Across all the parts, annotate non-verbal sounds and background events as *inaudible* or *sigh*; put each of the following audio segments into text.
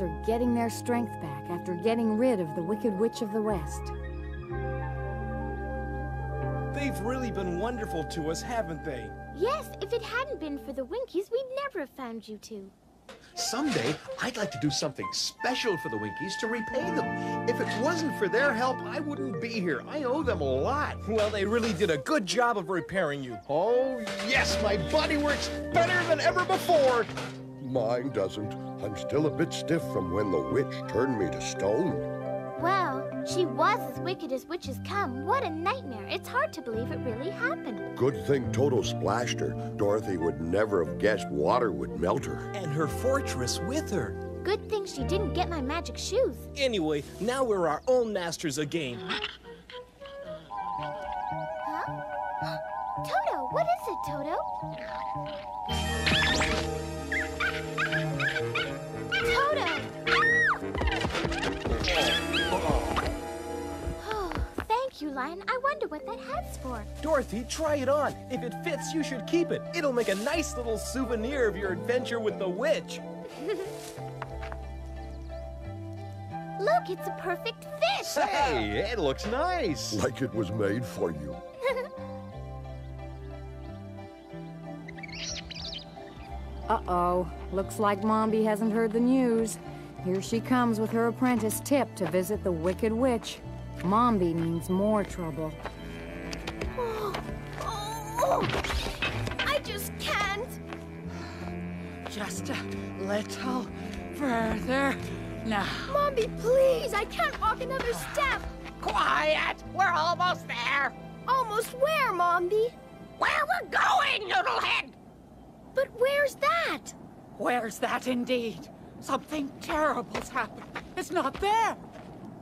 her are getting their strength back after getting rid of the Wicked Witch of the West. They've really been wonderful to us, haven't they? Yes, if it hadn't been for the Winkies, we'd never have found you two. Someday, I'd like to do something special for the Winkies to repay them. If it wasn't for their help, I wouldn't be here. I owe them a lot. Well, they really did a good job of repairing you. Oh, yes, my body works better than ever before. Mine doesn't. I'm still a bit stiff from when the witch turned me to stone. Well, she was as wicked as witches come. What a nightmare. It's hard to believe it really happened. Good thing Toto splashed her. Dorothy would never have guessed water would melt her. And her fortress with her. Good thing she didn't get my magic shoes. Anyway, now we're our own masters again. Huh? *gasps* Toto, what is it, Toto? Toto! What that hat's for. Dorothy, try it on. If it fits, you should keep it. It'll make a nice little souvenir of your adventure with the witch. *laughs* Look, it's a perfect fit. Hey, it looks nice. Like it was made for you. *laughs* Uh-oh. Looks like Mombi hasn't heard the news. Here she comes with her apprentice Tip to visit the Wicked Witch. Mombi means more trouble. Oh, *gasps* I just can't. Just a little further now. Mombi, please, I can't walk another step. Quiet! We're almost there. Almost where, Mombi? Where we're going, Noodlehead! But where's that? Where's that indeed? Something terrible's happened. It's not there.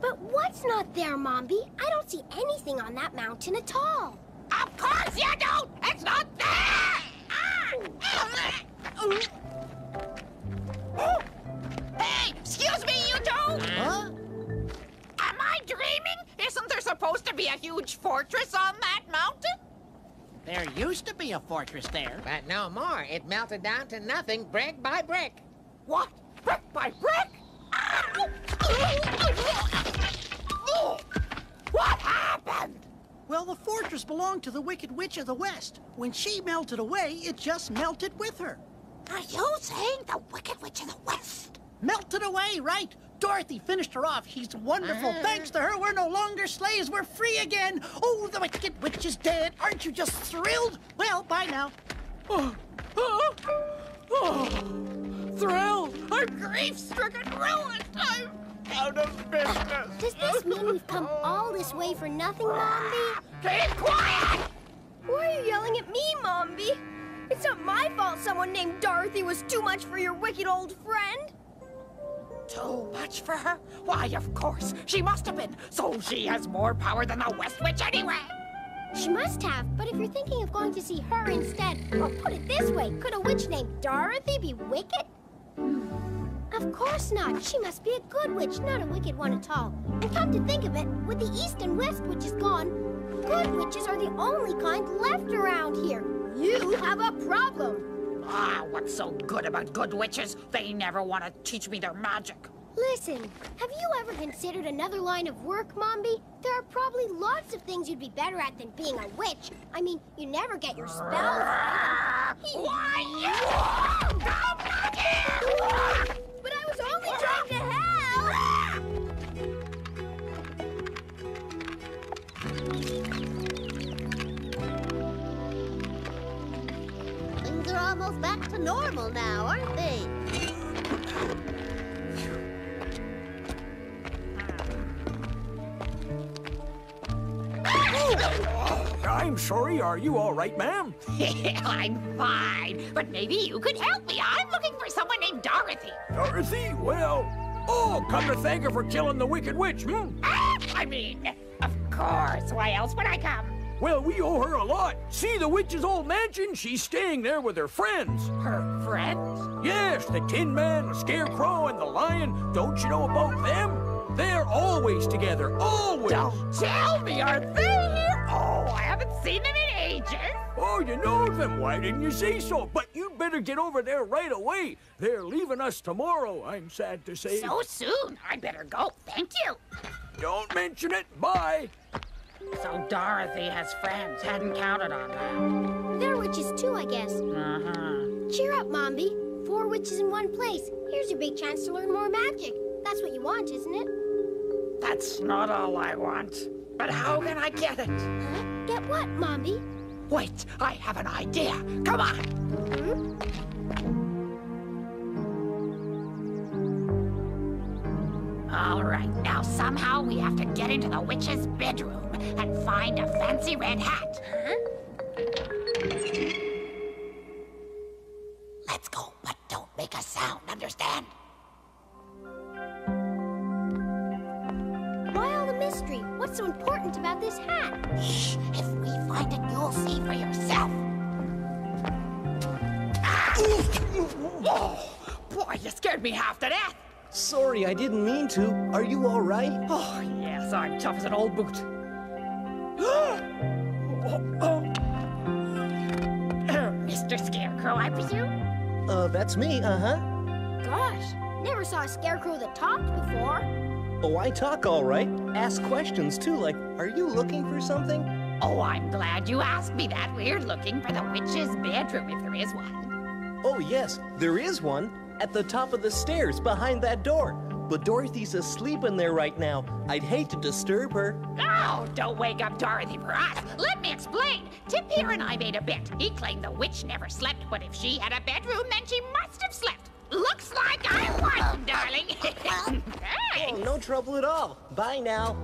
But what's not there, Mombi? I don't see anything on that mountain at all. Of course you don't! It's not there! Ah! Hey, excuse me, you two! Huh? Am I dreaming? Isn't there supposed to be a huge fortress on that mountain? There used to be a fortress there. But no more. It melted down to nothing brick by brick. What? Brick by brick? Ow! Well, the fortress belonged to the Wicked Witch of the West. When she melted away, it just melted with her. Are you saying the Wicked Witch of the West? Melted away, right? Dorothy finished her off. She's wonderful. Mm. Thanks to her, we're no longer slaves. We're free again. Oh, the Wicked Witch is dead. Aren't you just thrilled? Well, bye now. Oh, oh, oh. Thrilled! I'm grief-stricken, ruined! I'm out of business! Does this mean we've come all this way for nothing, Mombi? Keep quiet! Why are you yelling at me, Mombi? It's not my fault someone named Dorothy was too much for your wicked old friend. Too much for her? Why, of course. She must have been. So she has more power than the West Witch anyway. She must have, but if you're thinking of going to see her instead, or put it this way, could a witch named Dorothy be wicked? Of course not. She must be a good witch, not a wicked one at all. And come to think of it, with the East and West witches gone, good witches are the only kind left around here. You have a problem. Ah, what's so good about good witches? They never want to teach me their magic. Listen, have you ever considered another line of work, Mombi? There are probably lots of things you'd be better at than being a witch. I mean, you never get your spells right. Why, you! Come back here! *laughs* Things are almost back to normal now, aren't they? I'm sorry, are you all right, ma'am? *laughs* I'm fine, but maybe you could help me. I'm looking for someone named Dorothy. Dorothy? Well, oh, come to thank her for killing the Wicked Witch, hmm? Ah, I mean, of course. Why else would I come? Well, we owe her a lot. See the witch's old mansion? She's staying there with her friends. Her friends? Yes, the Tin Man, the Scarecrow, and the Lion. Don't you know about them? They're always together, always. Don't tell me, are they here? Oh, I haven't seen them in ages. Oh, you know them. Why didn't you say so? But you'd better get over there right away. They're leaving us tomorrow, I'm sad to say. So soon. I'd better go. Thank you. Don't mention it. Bye. So Dorothy has friends. Hadn't counted on that. They're witches too, I guess. Uh-huh. Cheer up, Mombi. Four witches in one place. Here's your big chance to learn more magic. That's what you want, isn't it? That's not all I want. But how can I get it? Huh? Get what, Mombi? Wait, I have an idea. Come on. Hmm? All right, now somehow we have to get into the witch's bedroom and find a fancy red hat. Huh? Let's go, but don't make a sound, understand? What's so important about this hat? Shh, if we find it, you'll see for yourself. Ah! Oh, boy, you scared me half to death. Sorry, I didn't mean to. Are you all right? Oh, yes, I'm tough as an old boot. oh, oh. Mr. Scarecrow, I presume? Uh, that's me, uh-huh. Gosh, never saw a scarecrow that talked before. Oh, I talk all right. Ask questions, too, like, are you looking for something? Oh, I'm glad you asked me that. We're looking for the witch's bedroom, if there is one. Oh, yes, there is one. At the top of the stairs, behind that door. But Dorothy's asleep in there right now. I'd hate to disturb her. Oh, don't wake up Dorothy for us. Let me explain. Tip here and I made a bet. He claimed the witch never slept, but if she had a bedroom, then she must have slept. Looks like I won, darling. *laughs* oh, no trouble at all. Bye now.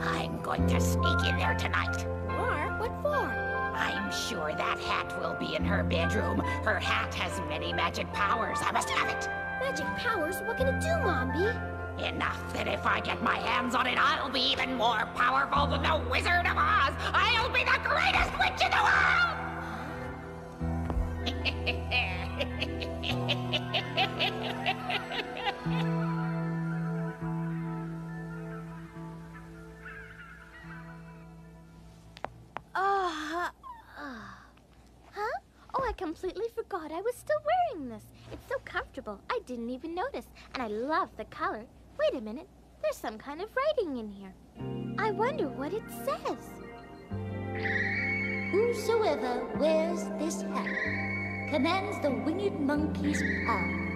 I'm going to sneak in there tonight. Or what for? I'm sure that hat will be in her bedroom. Her hat has many magic powers. I must have it. Magic powers? What can it do, Mombi? Enough that if I get my hands on it, I'll be even more powerful than the Wizard of Oz. I'll be the greatest witch in the world! I completely forgot I was still wearing this. It's so comfortable. I didn't even notice. And I love the color. Wait a minute. There's some kind of writing in here. I wonder what it says. Whosoever wears this hat commands the winged monkey's power.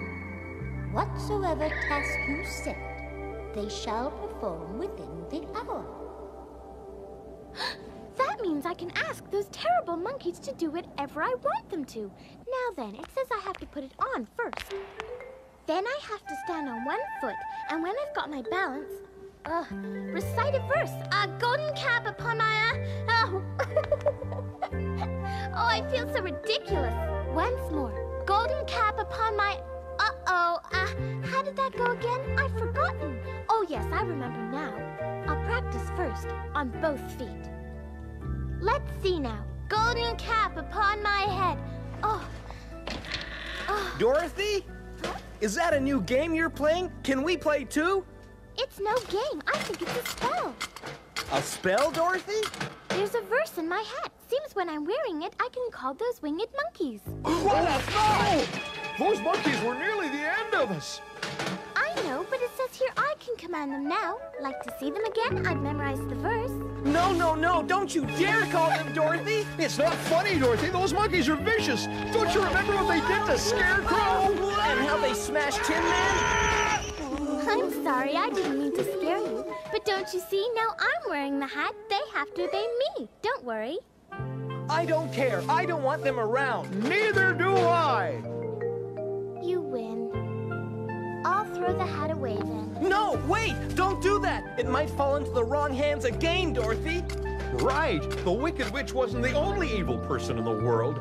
Whatsoever task you set, they shall perform within the hour. Means I can ask those terrible monkeys to do whatever I want them to. Now then, it says I have to put it on first. Then I have to stand on one foot, and when I've got my balance, uh, recite a verse. A golden cap upon my, uh, oh. *laughs* oh, I feel so ridiculous. Once more. Golden cap upon my, uh-oh, uh, how did that go again? I've forgotten. Oh, yes, I remember now. I'll practice first, on both feet. Let's see now. Golden cap upon my head. Oh. Oh, Dorothy? Is that a new game you're playing? Can we play too? it's no game. I think it's a spell. A spell, Dorothy? There's a verse in my hat. Seems when I'm wearing it, I can call those winged monkeys. *gasps* What a no! Those monkeys were nearly the end of us. I know, but it says here I can command them now. Like to see them again? I've memorized the verse. No, no, no, don't you dare call them Dorothy! It's not funny, Dorothy. Those monkeys are vicious. Don't you remember what they did to Scarecrow? And how they smashed Tin Man? I'm sorry, I didn't mean to scare you. But don't you see, now I'm wearing the hat, they have to obey me. Don't worry. I don't care. I don't want them around. Neither do I. throw the hat away then. No, wait! Don't do that! It might fall into the wrong hands again, Dorothy. Right. The Wicked Witch wasn't the only evil person in the world.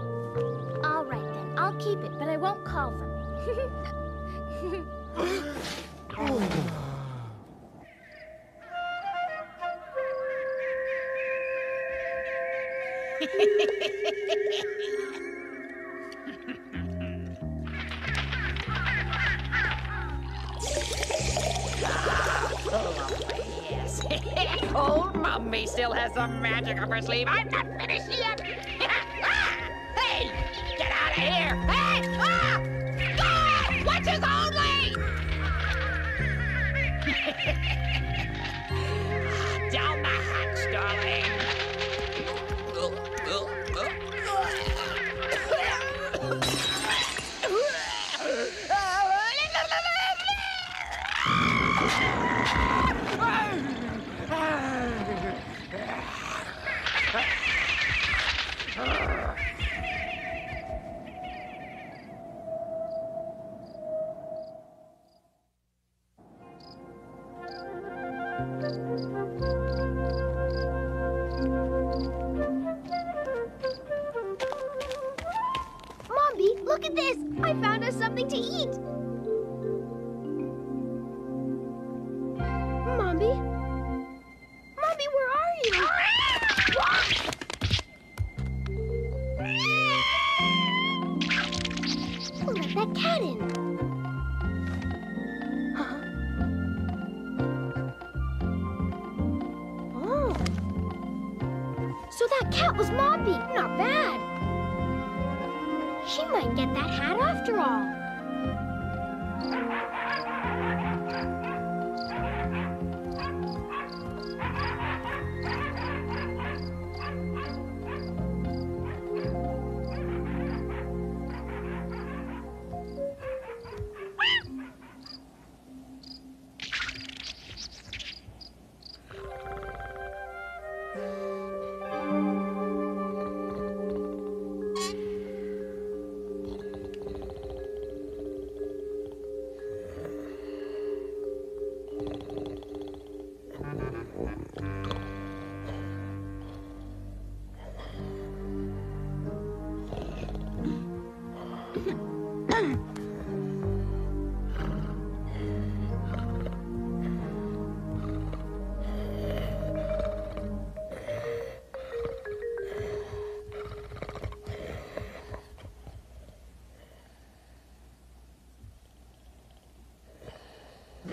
All right then, I'll keep it, but I won't call them. *laughs* Oh, *laughs* Mombi still has some magic up her sleeve. I'm not finished yet. *laughs* Hey, get out of here. Hey! Ah! Cat in?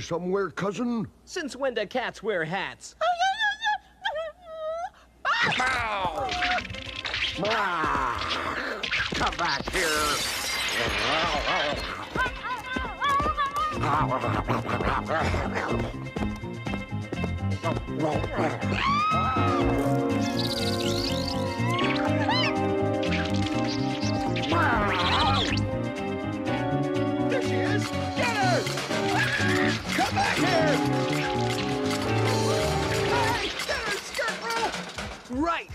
Going somewhere, cousin? Since when do cats wear hats? Oh, Come back There *laughs* uh, Right.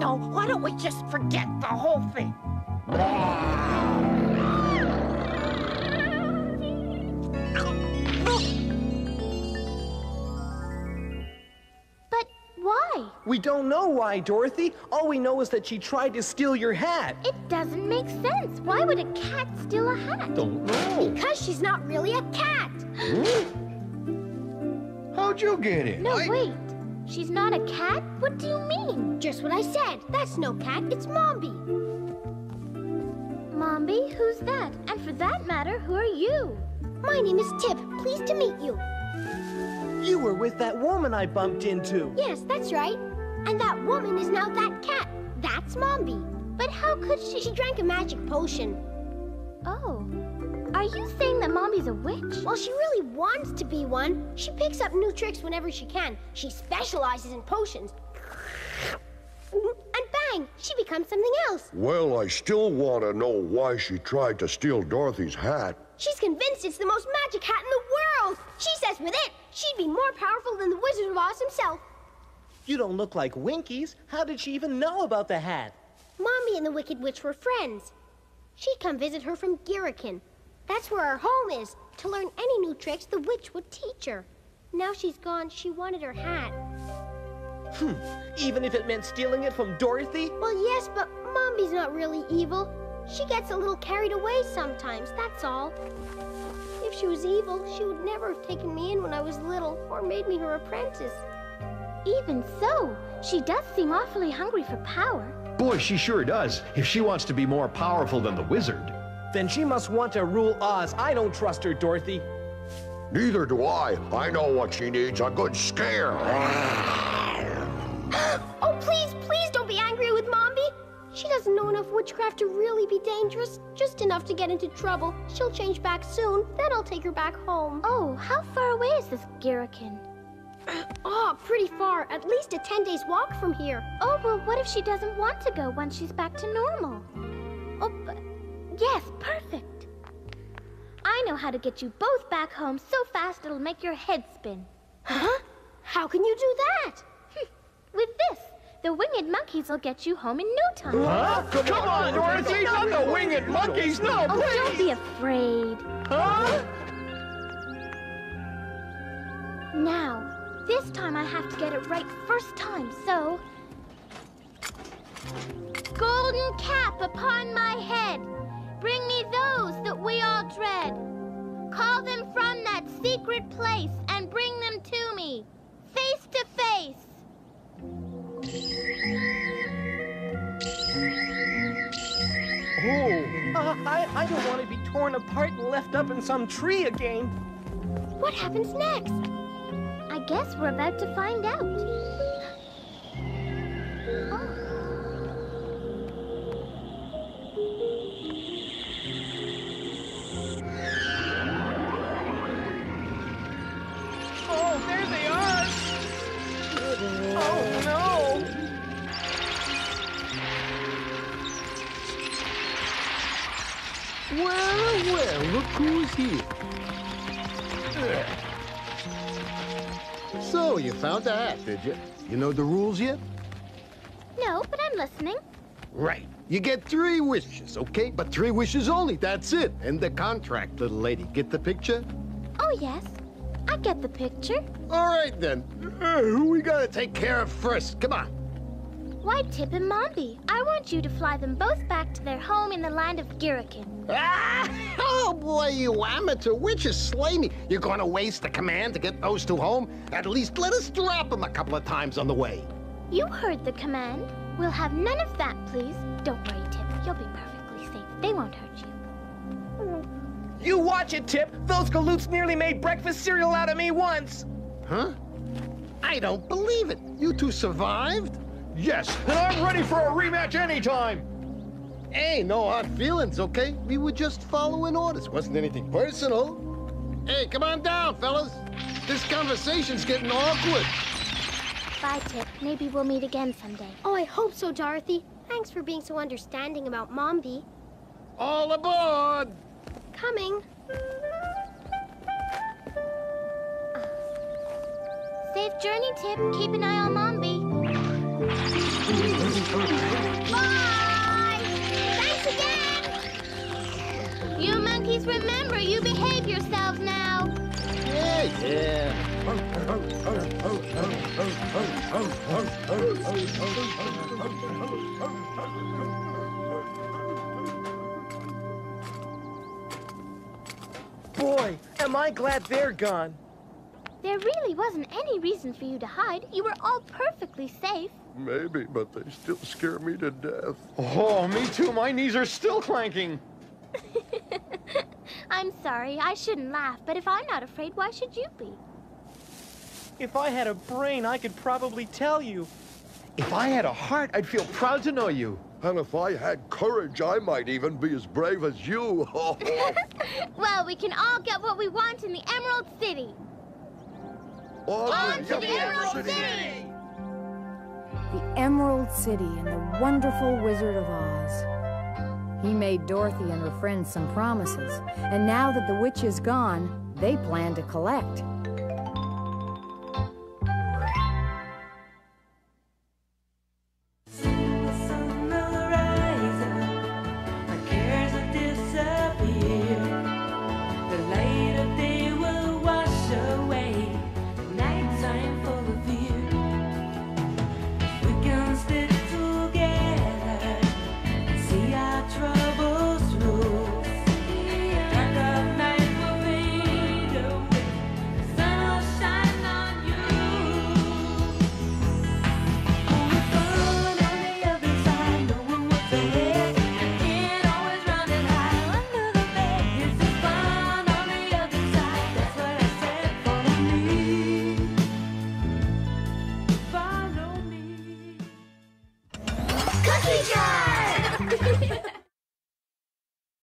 Know. Why don't we just forget the whole thing? But why? We don't know why, Dorothy. All we know is that she tried to steal your hat. It doesn't make sense. Why would a cat steal a hat? Don't know. Because she's not really a cat. How'd How'd you get it? No, wait. She's not a cat? What do you mean? Just what I said. That's no cat, it's Mombi. Mombi, who's that? And for that matter, who are you? My name is Tip. Pleased to meet you. You were with that woman I bumped into. Yes, that's right. And that woman is now that cat. That's Mombi. But how could she? She drank a magic potion. Are you saying that Mombi's a witch? Well, she really wants to be one. She picks up new tricks whenever she can. She specializes in potions. And bang, she becomes something else. Well, I still want to know why she tried to steal Dorothy's hat. She's convinced it's the most magic hat in the world. She says with it, she'd be more powerful than the Wizard of Oz himself. You don't look like Winkies. How did she even know about the hat? Mommy and the Wicked Witch were friends. She'd come visit her from Gillikin. That's where her home is, to learn any new tricks the witch would teach her. Now she's gone, she wanted her hat. Hmm. Even if it meant stealing it from Dorothy? Well, yes, but Mombi's not really evil. She gets a little carried away sometimes, that's all. If she was evil, she would never have taken me in when I was little or made me her apprentice. Even so, she does seem awfully hungry for power. Boy, she sure does. If she wants to be more powerful than the wizard. Then she must want to rule Oz. I don't trust her, Dorothy. Neither do I. I know what she needs a good scare. *gasps* oh, please, please don't be angry with Mombi. She doesn't know enough witchcraft to really be dangerous. Just enough to get into trouble. She'll change back soon, then I'll take her back home. Oh, how far away is this Gillikin? Oh, *gasps* ah, pretty far. At least a 10 days walk from here. Oh, well, what if she doesn't want to go once she's back to normal? Oh, but... Yes, perfect. I know how to get you both back home so fast it'll make your head spin. Huh? How can you do that? Hmm. With this, the winged monkeys will get you home in no time. Huh? Come, Come on, Dorothy, not the winged monkeys, no, oh, please! don't be afraid. Huh? Now, this time I have to get it right first time, so... Golden cap upon my head, bring me those that we all dread. Call them from that secret place and bring them to me, face to face. Oh, uh, *laughs* I, I don't want to be torn apart and left up in some tree again. What happens next? I guess we're about to find out. Well, well, look who's here. So, you found the hat, did you? You know the rules yet? No, but I'm listening. Right. You get three wishes, okay? But three wishes only, that's it. End the contract, little lady. Get the picture? Oh, yes. I get the picture. All right, then. Uh, who we gotta take care of first? Come on. Why, Tip and Mombi? I want you to fly them both back to their home in the land of Gillikin. Ah! *laughs* Oh, boy, you amateur witches slay me. You're gonna waste the command to get those two home? At least let us drop them a couple of times on the way. You heard the command. We'll have none of that, please. Don't worry, Tip. You'll be perfectly safe. They won't hurt you. You watch it, Tip! Those galoots nearly made breakfast cereal out of me once! Huh? I don't believe it. You two survived? Yes, and I'm ready for a rematch anytime! Hey, no hard feelings, okay? We were just following orders. Wasn't anything personal. Hey, come on down, fellas. This conversation's getting awkward. Bye, Tip. Maybe we'll meet again someday. Oh, I hope so, Dorothy. Thanks for being so understanding about Mombi. All aboard! Coming. Safe journey, Tip. Keep an eye on Mombi. Boy, am I glad they're gone. There really wasn't any reason for you to hide. You were all perfectly safe. Maybe, but they still scare me to death. Oh, me too. My knees are still clanking. *laughs* I'm sorry, I shouldn't laugh, but if I'm not afraid, why should you be? If I had a brain, I could probably tell you. If I had a heart, I'd feel proud to know you. And if I had courage, I might even be as brave as you. *laughs* *laughs* well, we can all get what we want in the Emerald City. On, On to the Emerald City! The Emerald City and the wonderful Wizard of Oz. He made Dorothy and her friends some promises, and now that the witch is gone, they plan to collect.